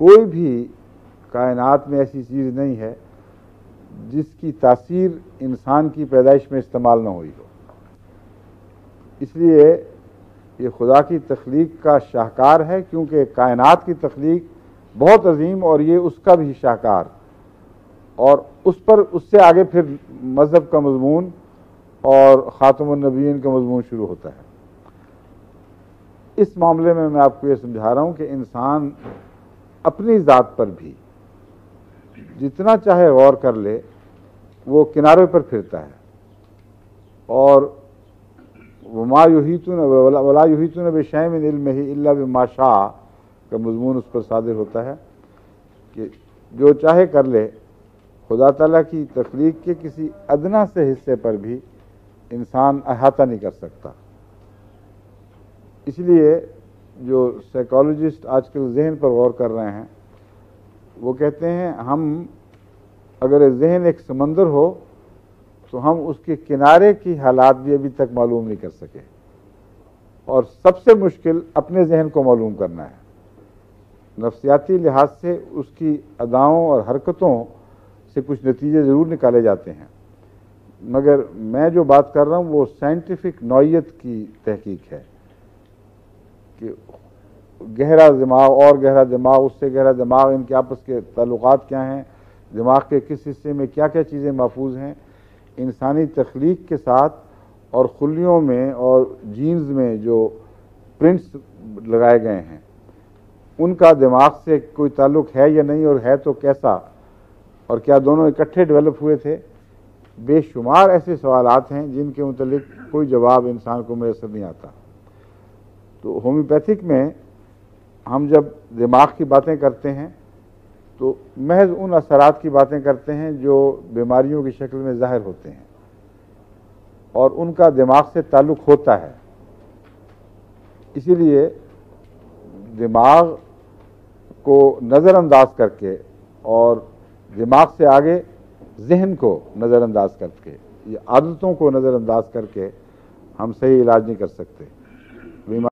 कोई भी कायनात में ऐसी चीज़ नहीं है जिसकी तासीर इंसान की पैदाइश में इस्तेमाल ना हुई हो। इसलिए ये खुदा की तख्लीक का शाहकार है, क्योंकि कायनात की तख्लीक बहुत अजीम और ये उसका भी शाहकार। और उस पर उससे आगे फिर मज़हब का मजमून और ख़ातमनबीन का मजमून शुरू होता है। इस मामले में मैं आपको ये समझा रहा हूँ कि इंसान अपनी ज़ात पर भी। जितना चाहे गौर कर ले, वो किनारे पर फिरता है। और वमा युहीतुन, वला युहीतुन बेशैम इल्म ही इल्ला बेमाशा का मजमून उस पर सादिर होता है कि जो चाहे कर ले, खुदा तला की तख्लीक के किसी अदना से हिस्से पर भी इंसान अहाता नहीं कर सकता। इसलिए जो साइकोलॉजिस्ट आजकल जहन पर गौर कर रहे हैं, वो कहते हैं, हम अगर जहन एक समंदर हो तो हम उसके किनारे की हालात भी अभी तक मालूम नहीं कर सके। और सबसे मुश्किल अपने जहन को मालूम करना है। नफसियाती लिहाज से उसकी अदाओं और हरकतों से कुछ नतीजे ज़रूर निकाले जाते हैं। मगर मैं जो बात कर रहा हूँ, वो साइंटिफिक नौीयत की तहकीक है। कि गहरा दिमाग, और गहरा दिमाग, उससे गहरा दिमाग, इनके आपस के ताल्लुक क्या हैं, दिमाग के किस हिस्से में क्या क्या चीज़ें महफूज हैं, इंसानी तख्लीक के साथ और खुलियों में और जीन्स में जो प्रिंट्स लगाए गए हैं, उनका दिमाग से कोई ताल्लुक है या नहीं और है तो कैसा, और क्या दोनों इकट्ठे डेवलप हुए थे? बेशुमार ऐसे सवाल हैं जिनके मतलब कोई जवाब इंसान को मैसर नहीं आता। तो होम्योपैथिक में हम जब दिमाग की बातें करते हैं तो महज उन असरात की बातें करते हैं जो बीमारियों की शक्ल में ज़ाहिर होते हैं। और उनका दिमाग से ताल्लुक होता है। इसीलिए दिमाग को नज़रअंदाज करके और दिमाग से आगे जहन को नज़रअंदाज करके, ये आदतों को नज़रअंदाज करके हम सही इलाज नहीं कर सकते। बीमार